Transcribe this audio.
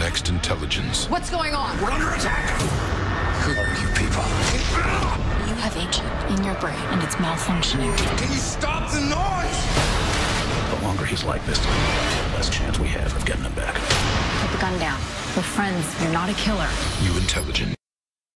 next intelligence. What's going on? We're under attack. Who are you people? You have a in your brain, and it's malfunctioning. Can you stop the noise? The longer he's like this, the less chance we have of getting him back. Put the gun down. We're friends. You're not a killer. You intelligence.